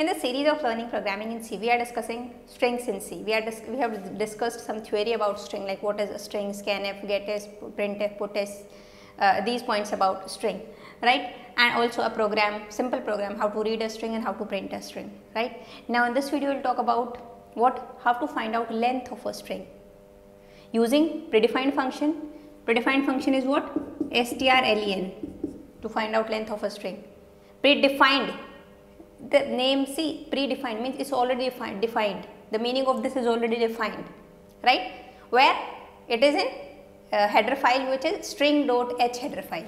In the series of learning programming in C, we are discussing strings in C. We, are we have discussed some theory about string like what is a string, scanf, getS, printf, putS, uh, these points about string, right? And also a program, simple program, how to read a string and how to print a string, right? Now in this video, we will talk about what, how to find out length of a string. Using predefined function, predefined function is what? strlen to find out length of a string. Predefined the name see predefined means it's already defined, defined. The meaning of this is already defined, right? Where it is in uh, header file which is string dot h header file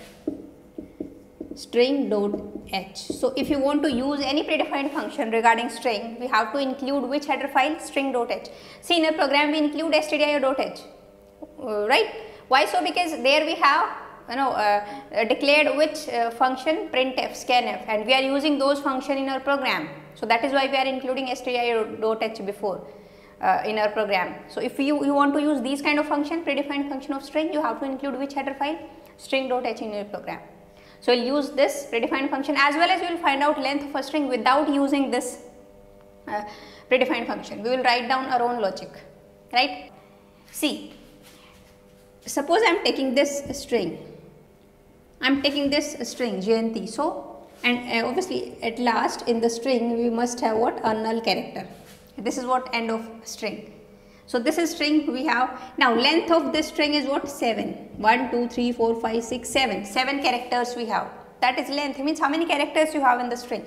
string dot h. So, if you want to use any predefined function regarding string, we have to include which header file string dot h. See in a program we include stdio.h, uh, right? Why so? Because there we have you know uh, uh, declared which uh, function? Printf scanf and we are using those function in our program. So that is why we are including stdio.h before uh, in our program. So if you, you want to use these kind of function predefined function of string you have to include which header file? String.h in your program. So we'll use this predefined function as well as we will find out length of a string without using this uh, predefined function. We will write down our own logic right? See suppose i am taking this string I am taking this string Jayanti. So, and uh, obviously at last in the string we must have what a null character. This is what end of string. So, this is string we have. Now, length of this string is what 7. 1, 2, 3, 4, 5, 6, 7. 7 characters we have. That is length means how many characters you have in the string.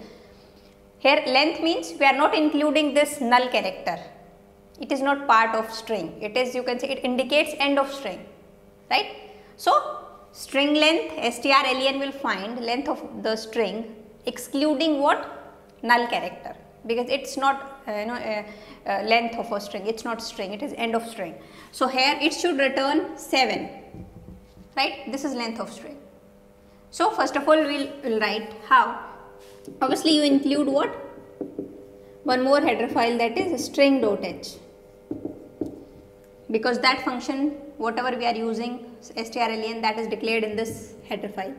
Here length means we are not including this null character. It is not part of string. It is you can say it indicates end of string. Right. So, string length strlen will find length of the string excluding what? Null character. Because it's not uh, you know uh, uh, length of a string. It's not string. It is end of string. So here it should return 7 right? This is length of string. So first of all we'll, we'll write how. Obviously you include what? One more header file that is string.h because that function whatever we are using strlen that is declared in this header file.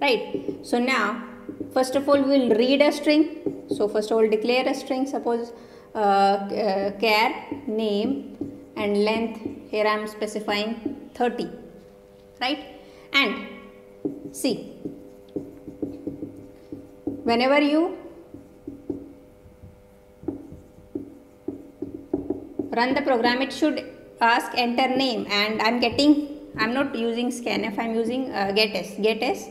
Right. So now first of all we will read a string. So first of all declare a string. Suppose uh, uh, char name and length. Here I am specifying 30 right. And see whenever you run the program it should ask enter name. And I'm getting I'm not using scanf I'm using uh, getS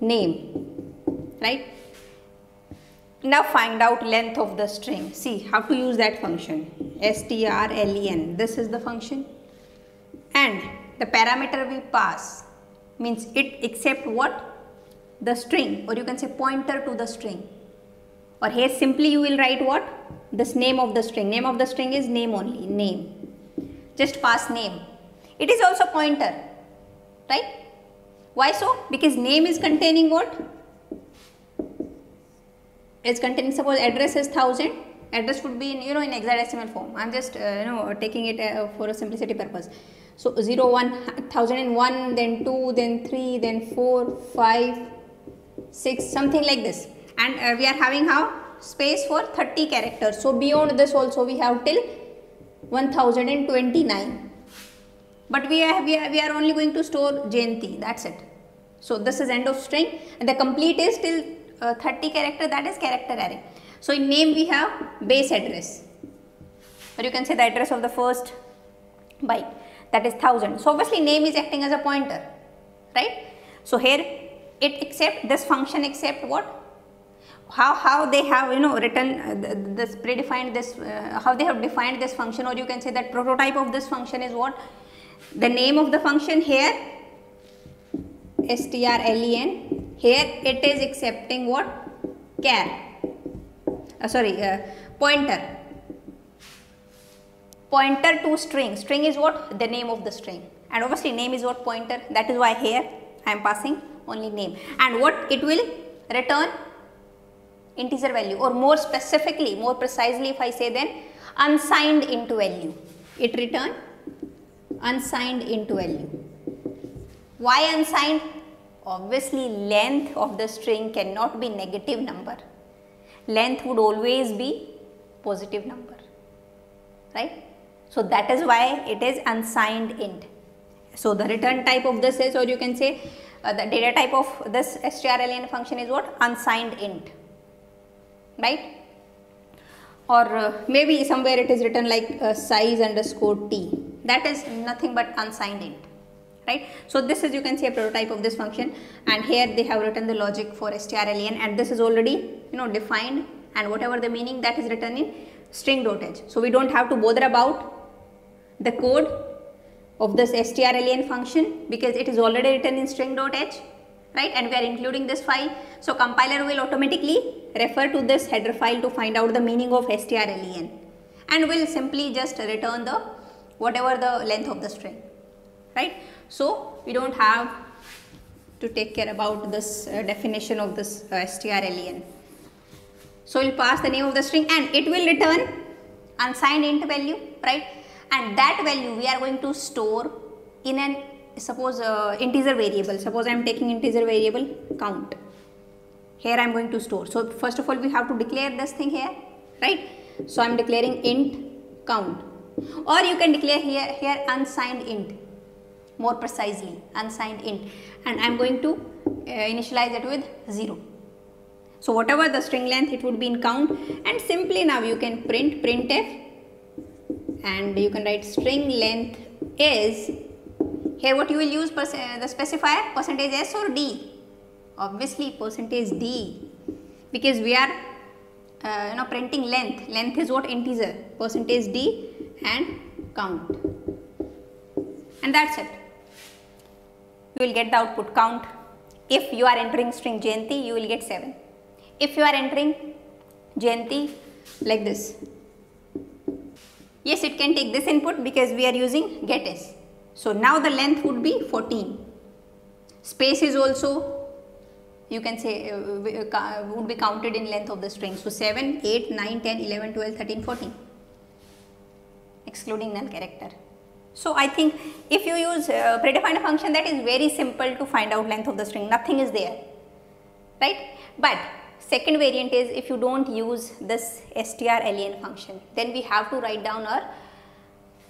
name right? Now find out length of the string. See how to use that function. Strlen this is the function. And the parameter we pass means it accept what? The string. Or you can say pointer to the string. Or here simply you will write what? This name of the string. Name of the string is name only. Name. Just pass name. It is also pointer, right? Why so? Because name is containing what? It's containing suppose address is 1000, address would be in you know in hexadecimal form. I'm just uh, you know taking it uh, for a simplicity purpose. So 0, 1, 1001, then 2, then 3, then 4, 5, 6, something like this. And uh, we are having how? Space for 30 characters. So beyond this also we have till 1029 but we are, we are, we are only going to store Jayanti. That's it. So this is end of string. And the complete is till uh, 30 character. That is character array. So in name we have base address. Or you can say the address of the first byte. That is 1000. So obviously name is acting as a pointer. Right. So here it accept this function accept what? How, how they have you know written uh, this predefined this uh, how they have defined this function. Or you can say that prototype of this function is what the name of the function here strlen here it is accepting what? char. uh, sorry uh, pointer. Pointer to string. String is what? The name of the string. And obviously name is what pointer? That is why here I am passing only name. And what it will return? Integer value. Or more specifically more precisely if I say then unsigned int value. It return unsigned int value. Why unsigned? Obviously length of the string cannot be negative number. length would always be positive number, right? So that is why it is unsigned int. So the return type of this is or you can say uh, the data type of this strlen function is what unsigned int, right? Or uh, maybe somewhere it is written like uh, size underscore t that is nothing but unsigned int right. So this is you can see a prototype of this function and here they have written the logic for strlen and this is already you know defined and whatever the meaning that is written in string dot h. So we don't have to bother about the code of this strlen function because it is already written in string dot h right and we are including this file. So compiler will automatically refer to this header file to find out the meaning of strlen and will simply just return the whatever the length of the string right. So, we do not have to take care about this uh, definition of this uh, strlen. So, we will pass the name of the string and it will return unsigned int value right and that value we are going to store in an suppose uh, integer variable suppose I am taking integer variable count here I am going to store. So, first of all we have to declare this thing here right. So, I am declaring int count or you can declare here here unsigned int more precisely unsigned int. And I am going to uh, initialize it with 0. So whatever the string length it would be in count. And simply now you can print printf and you can write string length is here what you will use uh, the specifier percentage s or d. Obviously percentage d. Because we are uh, you know printing length. Length is what integer percentage d and count. And that's it. You will get the output count. If you are entering string Jayanti you will get 7 if you are entering Jayanti like this. Yes it can take this input because we are using getS so now the length would be 14 space is also you can say uh, uh would be counted in length of the string. So 7 8 9 10 11 12 13 14 excluding null character. So, I think if you use uh, predefined function that is very simple to find out length of the string, nothing is there, right. But second variant is if you do not use this strlen function, then we have to write down our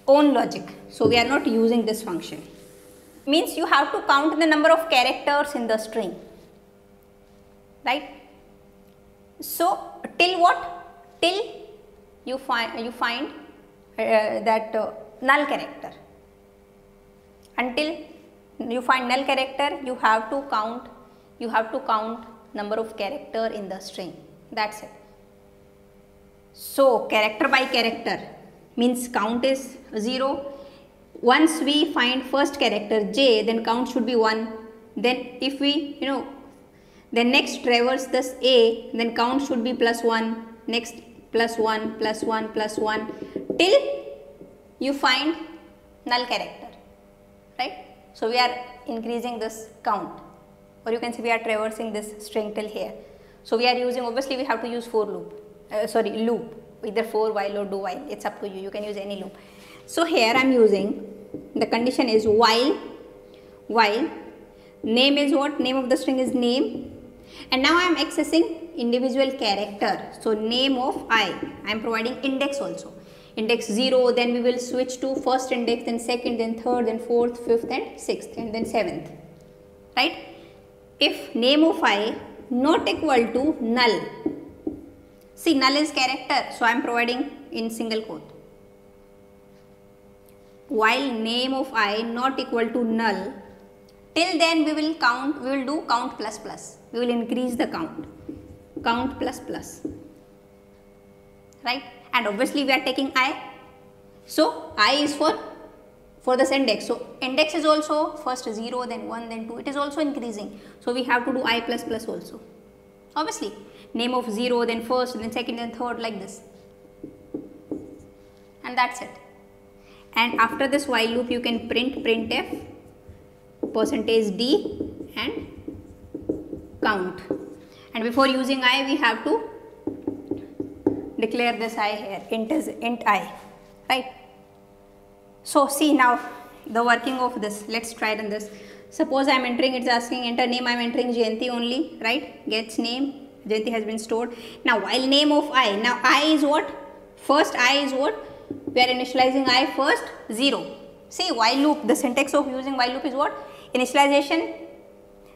own logic. So, we are not using this function. Means you have to count the number of characters in the string, right. So, till what? Till you find you find that uh, null character. Until you find null character, you have to count, you have to count number of character in the string. That's it. So, character by character means count is 0. Once we find first character j, then count should be 1. Then if we, you know, then next traverse this a, then count should be plus 1. Next plus 1, plus 1, plus 1 till you find null character, right. So, we are increasing this count or you can see we are traversing this string till here. So, we are using obviously we have to use for loop, uh, sorry loop either for while or do while it is up to you, you can use any loop. So, here I am using the condition is while, while name is what name of the string is name and now I am accessing individual character. So, name of i, I am providing index also index 0 then we will switch to first index then second then third then fourth fifth and sixth and then seventh. Right? If name of i not equal to null. See null is character so i am providing in single quote. While name of i not equal to null till then we will count we will do count plus plus. We will increase the count. Count plus plus. Right and obviously we are taking i. So, i is for for this index. So, index is also first 0 then 1 then 2 it is also increasing. So, we have to do i plus plus also obviously name of 0 then first then second then third like this and that is it. And after this while loop you can print printf percentage d and count and before using i we have to declare this i here int is int i right. So, see now the working of this let us try it on this suppose I am entering it is asking enter name I am entering Jayanti only right gets name Jayanti has been stored. Now while name of i, now i is what? First i is what? We are initializing i first 0. See while loop, the syntax of using while loop is what? Initialization,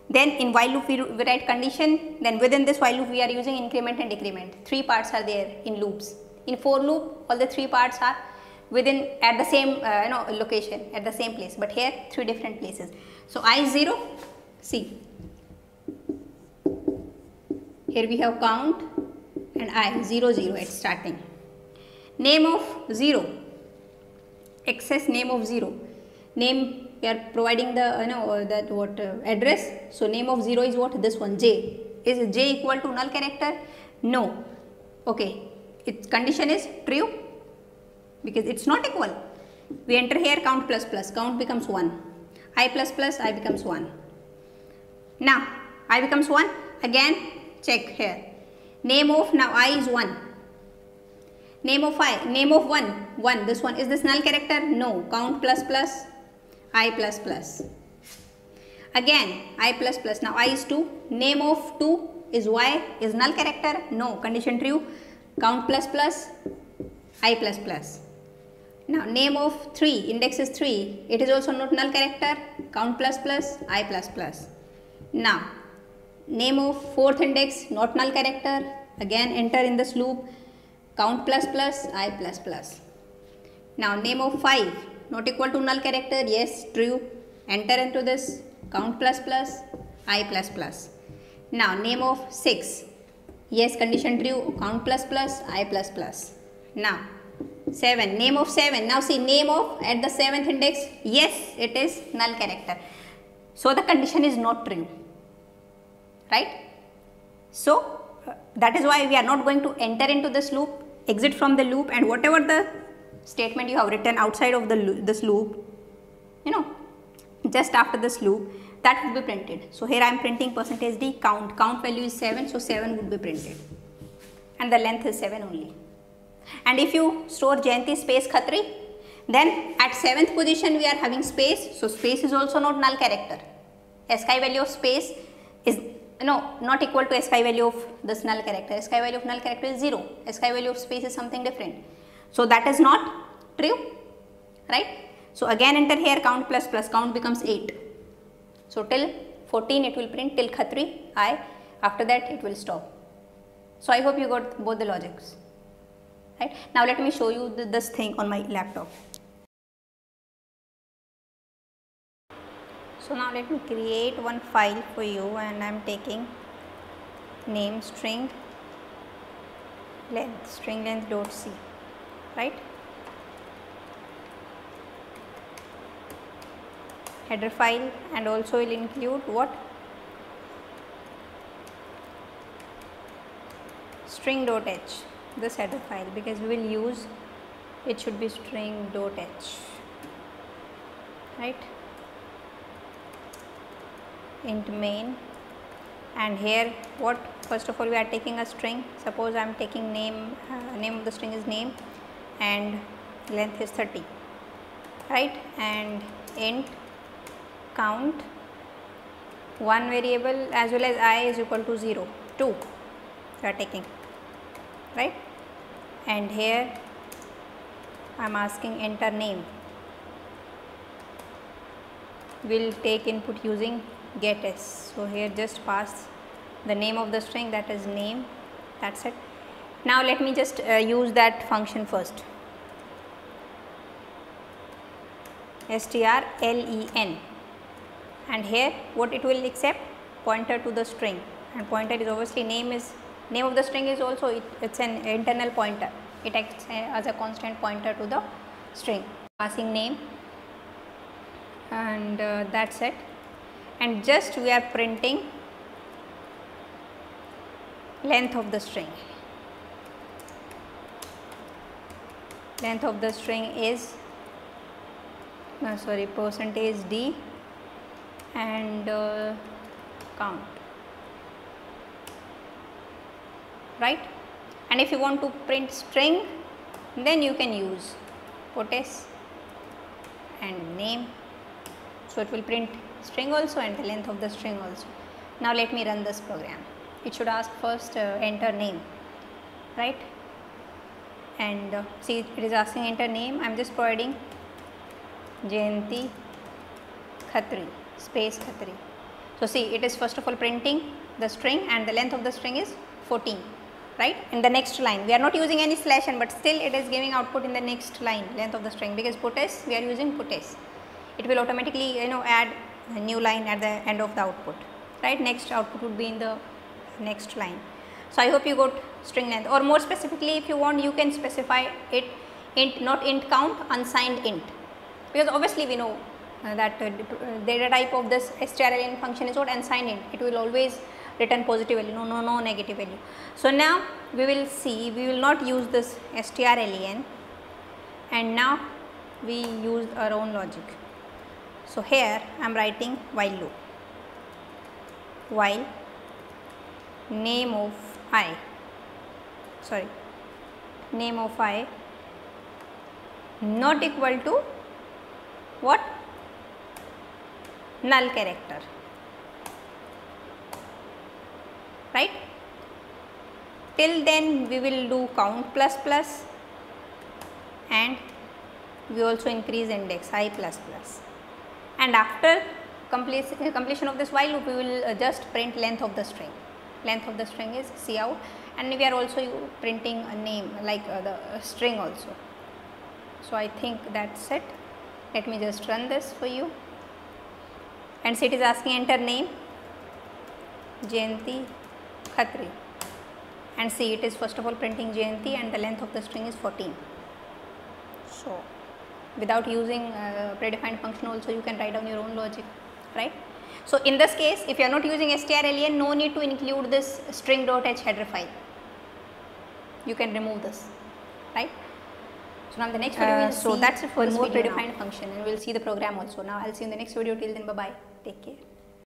then in while loop we, write condition, then within this while loop we are using increment and decrement. Three parts are there in loops. In for loop, all the three parts are within at the same uh, you know location at the same place but here three different places so i is 0 C. here we have count and i 0 0 at starting name of 0 excess name of 0 name we are providing the you know uh, that what uh, address so name of 0 is what this one j is j equal to null character no okay its condition is true because it's not equal. We enter here count plus plus, count becomes 1. i plus plus, i becomes 1. Now, i becomes 1, again check here. Name of, now i is 1. Name of i, name of 1, 1, this one, is this null character? No, count plus plus, i plus plus. Again, i plus plus, now i is 2, name of 2 is y, is null character? No, condition true, count plus plus, i plus plus. Now name of 3, index is 3, it is also not null character, count plus plus, i plus plus. Now name of 4th index not null character, again enter in this loop, count plus plus, i plus plus. Now name of 5 not equal to null character, yes true, enter into this, count plus plus, i plus plus. Now name of 6, yes condition true, count plus plus, i plus plus. Now 7 name of 7 now see name of at the 7th index yes it is null character. So the condition is not true. Right? So uh, that is why we are not going to enter into this loop exit from the loop and whatever the statement you have written outside of the this loop you know just after this loop that will be printed so here i am printing percentage d count count value is 7 so 7 would be printed and the length is 7 only and if you store Jayanti space Khatri, then at 7th position we are having space. So, space is also not null character. ASCII value of space is no not equal to ASCII value of this null character. ASCII value of null character is 0. ASCII value of space is something different. So, that is not true, right. So, again enter here count plus plus count becomes 8. So, till 14 it will print till Khatri I after that it will stop. So, I hope you got both the logics right. Now let me show you this thing on my laptop. So now let me create one file for you and I am taking name string length string length dot c right? Header file and also will include what? String dot h this header file because we will use it should be string dot h right? Int main and here what? First of all we are taking a string. Suppose I am taking name uh, name of the string is name and length is 30 right? And int count one variable as well as i is equal to 0 2 we are taking right? And here I am asking enter name. Will take input using get s. So, here just pass the name of the string that is name that is it. Now, let me just uh, use that function first. Strlen and here what it will accept? Pointer to the string. And pointer is obviously name is name of the string is also it, it's an internal pointer. It acts as a constant pointer to the string. Passing name. And uh, that's it. And just we are printing length of the string length of the string is no sorry percentage d and uh, count. Right? And if you want to print string then you can use puts and name. So it will print string also and the length of the string also. Now let me run this program. It should ask first uh, enter name. Right and uh, see it is asking enter name. I am just providing Jayanti Khatri space Khatri. So see it is first of all printing the string and the length of the string is 14 right? In the next line. We are not using any slash n but still it is giving output in the next line length of the string because puts we are using puts it will automatically you know add a new line at the end of the output right? Next output would be in the next line. So i hope you got string length. Or more specifically if you want you can specify it int not int count unsigned int. Because obviously we know uh, that uh, data type of this strlen function is what? Unsigned int. It will always return positive value. No no no negative value. So now we will see we will not use this strlen and now we use our own logic. So here i am writing while loop. While name of i sorry name of i not equal to what? Null character. Right? Till then we will do count plus plus and we also increase index i plus plus. And after completion of this while loop we will uh, just print length of the string length of the string is C out. And we are also printing a name like uh, the string also. So i think that's it. Let me just run this for you. And so it is asking enter name. Jayanti Khatri. And see it is first of all printing Jayanti and the length of the string is 14. So, without using uh, predefined function also you can write down your own logic right. So, in this case if you are not using strlen no need to include this string.h header file you can remove this right. So, now the next video uh, so that's it for more predefined now. function and we will see the program also now I will see you in the next video till then bye bye take care.